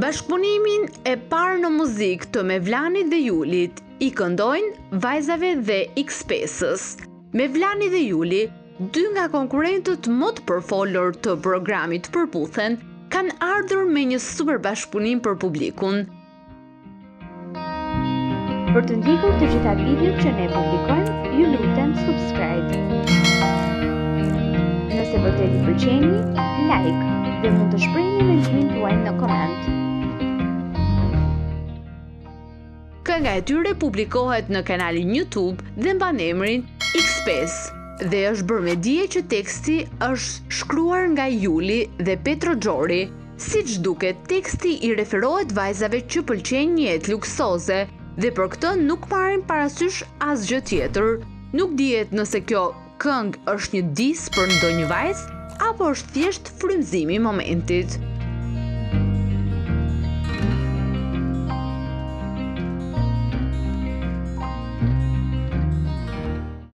Bashkëpunimin e parë në muzikë të Mevlanit dhe Julit i këndojnë vajzave dhe X-Pesës. Mevlani dhe Juli, dy nga konkurrentët më të përfolur të programit Përputhen, kanë ardhur me një super bashkëpunim për publikun. Për të ndjekur të gjitha videot që ne publikojmë, ju lutem subscribe. Nëse vërtet i pëlqeni, like dhe mund të shprehni mendimin tuaj në koment. Kënga e tyre publikohet në kanalin YouTube dhe mban emrin X5 dhe është bërë me dije që teksti është shkruar nga Juli dhe Petro Xhori. Siç duket, teksti i referohet vajzave që pëlqejnë një jetë luksoze dhe për këtë nuk marrin parasysh asgjë tjetër. Nuk dihet nëse kjo këngë është një dis për ndonjë vajzë apo është thjesht frymëzim i momentit.